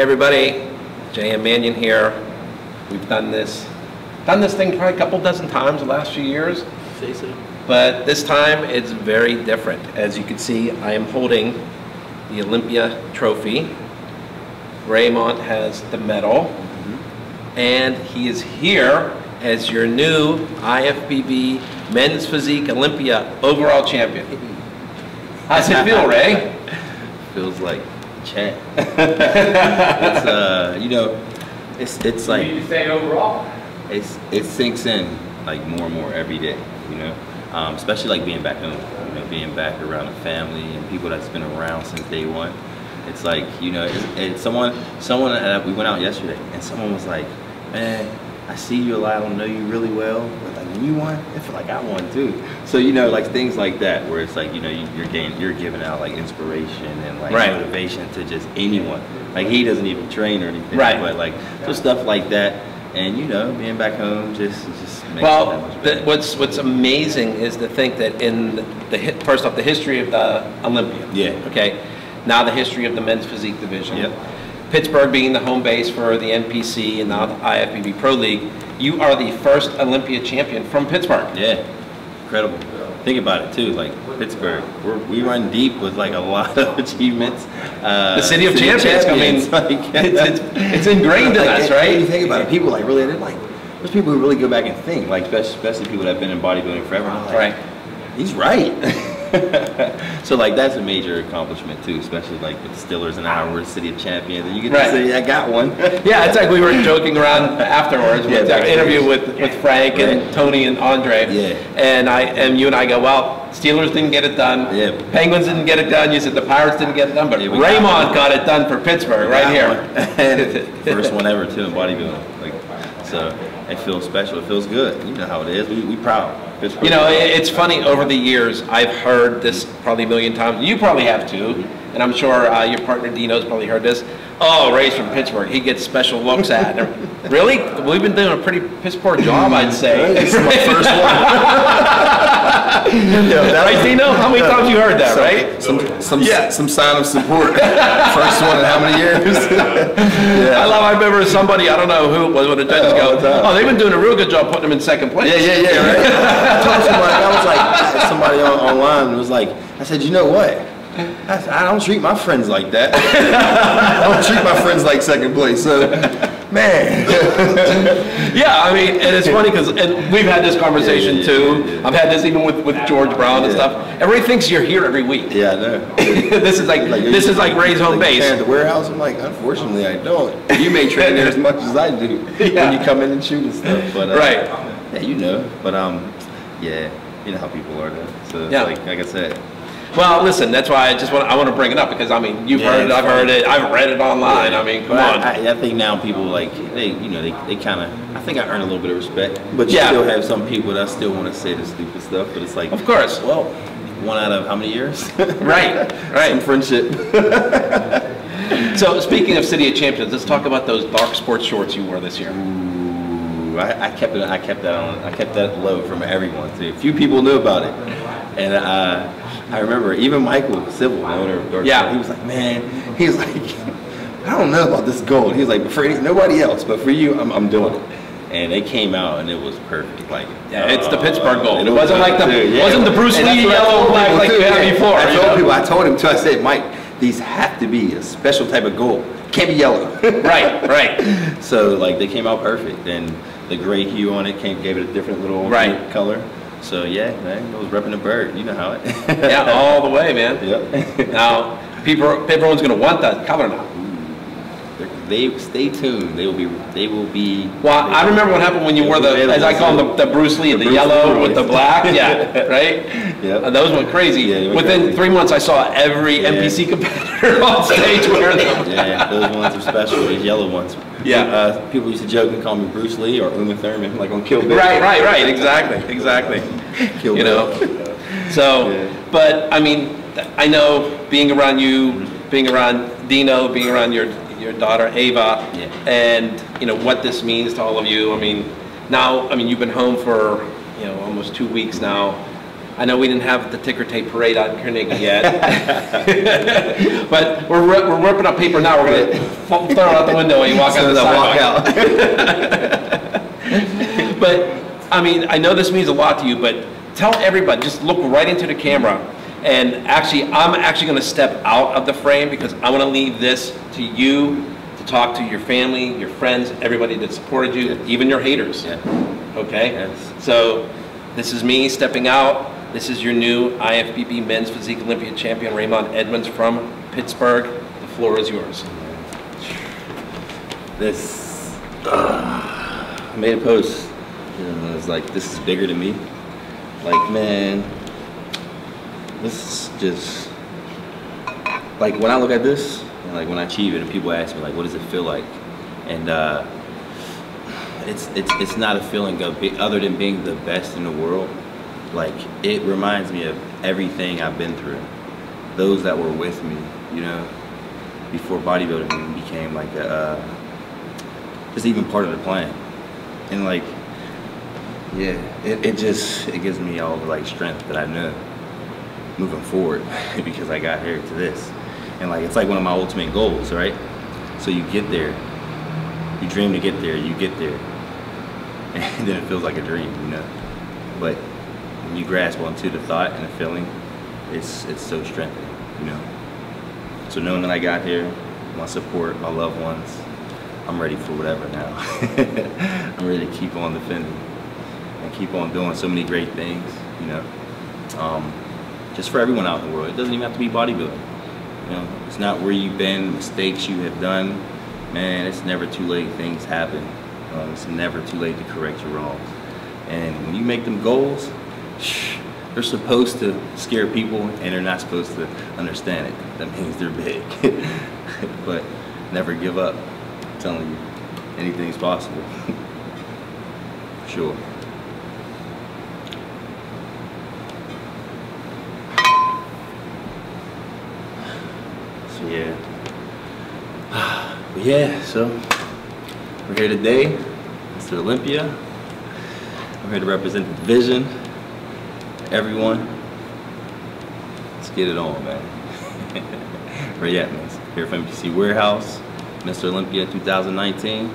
everybody, J.M. Manion here. We've done this, done this thing probably a couple dozen times the last few years, Say so. but this time it's very different. As you can see, I am holding the Olympia trophy. Raymont has the medal, mm-hmm. and he is here as your new IFBB Men's Physique Olympia overall champion. How's it feel, Ray? Feels like chat. it's uh, you know, it's it's like to say overall? it's it sinks in like more and more every day. You know, um, especially like being back home. You know, being back around the family and people that's been around since day one. It's like you know, it's, it's someone someone uh, we went out yesterday and someone was like, man. I see you a lot. I don't know you really well, but like when you won, I feel like I won too. So you know, like things like that, where it's like you know you, you're getting, you're giving out like inspiration and like Right. motivation to just anyone. Like he doesn't even train or anything, Right. But like just stuff like that, and you know, being back home just just makes it Well, the, what's what's amazing is to think that in the first off the history of the Olympia. Yeah. Okay. Now the history of the men's physique division. Yep. Pittsburgh being the home base for the NPC and now the IFBB Pro League. You are the first Olympia champion from Pittsburgh. Yeah, incredible. Think about it too. Like Pittsburgh, we're, we run deep with like a lot of achievements. Uh, The city of champions. I mean, Like, it's, it's, it's ingrained in Like, us, When you right? think about it, people like really, like, there's people who really go back and think, like especially, especially people that have been in bodybuilding forever. like, Right. He's right. so like that's a major accomplishment too, especially like with the Steelers and we're City of Champions, and you get Right. say, I got one. Yeah, it's like we were joking around afterwards Yeah, with our interview with, with Frank and Tony and Andre. Yeah. And I and you and I go, well, Steelers didn't get it done. Yeah. Penguins didn't get it done. You said the Pirates didn't get it done, but Yeah, we got Raymont got it done for Pittsburgh right here. one. First one ever too in bodybuilding. Like, so it feels special. It feels good. You know how it is. We, we proud. Pittsburgh. You know, i- it's funny. Over the years, I've heard this probably a million times. You probably have too, and I'm sure uh, your partner Dino's probably heard this. Oh, Ray's from Pittsburgh. He gets special looks at. really? We've been doing a pretty piss poor job, I'd say. This is my first right, Dino? How many times you heard that, right? Some some Yeah. some sign of support. First one in how many years? I love. I remember somebody. I don't know who it was. When the judges go, "Oh, they've been doing a real good job putting them in second place." yeah, yeah, yeah, right. I told somebody, I was like, somebody on, online was like, I said, you know what? I, I don't treat my friends like that. I don't treat my friends like second place. So, man, Yeah, I mean, and it's funny because, and we've had this conversation Yeah, yeah, too. yeah, yeah. I've had this even with, with George Brown and Yeah. stuff. Everybody thinks you're here every week. Yeah, I know. this is like, this is like Ray's home Like, base. At the warehouse, I'm like, unfortunately, I don't. You may train there as much as I do Yeah. when you come in and shoot and stuff. But uh, Right. Yeah, you know. But um, yeah, you know how people are though. So Yeah. like, like I said, Well, listen, that's why I just want I want to bring it up because I mean, you've Yeah, heard it, I've heard it, I've read it online. I mean, come on. I, I think now people like they, you know, they, they kind of. I think I earn a little bit of respect, but you Yeah. still have some people that still want to say the stupid stuff. But it's like, Of course. Well, one out of how many years? Right, Some right. friendship. So speaking of City of Champions, let's talk about those dark sports shorts you wore this year. Ooh, I, I kept it. I kept that on. I kept that low from everyone. Too. Few people knew about it, and uh, I remember even Michael Civil, the owner of Yeah. He was like, "Man, he was like, I don't know about this gold." He was like, "But for nobody else, but for you, I'm, I'm doing it." And they came out, and it was perfect. Like, Yeah, it's the uh, Pittsburgh gold. and It wasn't like the- too, wasn't the Bruce Lee that's what I yellow black like too, you had before, I told know? people. I told him too. I said, Mike, these have to be a special type of gold. Can't be yellow. Right, right. So like they came out perfect, and the gray hue on it came gave it a different little Right. color. So yeah, man, I was repping the Burgh. You know how it. Yeah, all the way, man. Yep. Now, people, everyone's going to want that color now. they stay tuned. They will be. They will be. Well, I remember what happened when you wore the, as I call them, the, the Bruce Lee, the, Bruce yellow Lee with the black. Yeah, right. Yep. Uh, those went crazy. Yeah, went Within crazy. three months, I saw every Yeah. NPC competitor on stage wearing them. Yeah, those ones are special. These yellow ones. Yeah. Uh, people used to joke and call me Bruce Lee or Uma Thurman, like on Kill Bill. Right, right, right. Exactly, exactly. Kill You know. So, Yeah. but I mean, I know being around you, being around Dino, being around your your daughter Ava, Yeah. and you know what this means to all of you. I mean, now, I mean, you've been home for you know almost two weeks now. I know we didn't have the ticker tape parade on Carnegie yet. But we're, we're ripping up paper now, we're gonna throw it out the window when you walk out of the As soon as I sidewalk. walk out. But, I mean, I know this means a lot to you, but tell everybody, just look right into the camera. And actually, I'm actually gonna step out of the frame because I wanna leave this to you to talk to your family, your friends, everybody that supported you, even your haters. Yeah. Okay? Yes. So, this is me stepping out. This is your new IFBB Men's Physique Olympia champion, Raymont Edmonds from Pittsburgh. The floor is yours. This, uh, I made a post, you know, it's like, this is bigger than me. Like, man, this is just, like, when I look at this, like, when I achieve it, and people ask me, like, what does it feel like? And, uh, it's, it's, it's not a feeling of, other than being the best in the world, like, it reminds me of everything I've been through. Those that were with me, you know, before bodybuilding became like a, uh, just even part of the plan. And like, yeah, it, it just it gives me all the like strength that I know moving forward because I got here to this. And like it's like one of my ultimate goals, right? So you get there, you dream to get there, you get there, and then it feels like a dream, you know. But when you grasp onto the thought and the feeling, it's it's so strengthening, you know. So knowing that I got here, my support, my loved ones, I'm ready for whatever now. I'm ready to keep on defending and keep on doing so many great things, you know. Um, just for everyone out in the world. It doesn't even have to be bodybuilding. You know, it's not where you've been, mistakes you have done. Man, it's never too late. Things happen. Um, it's never too late to correct your wrongs. And when you make them goals, they're supposed to scare people and they're not supposed to understand it. That means they're big. but never give up. I'm telling you, anything's possible. sure. So yeah. But yeah, so we're here today, Mr. Olympia. I'm here to represent the division, everyone. Let's get it on, man. Where you at, man? Here from NPC Warehouse, Mr. Olympia 2019.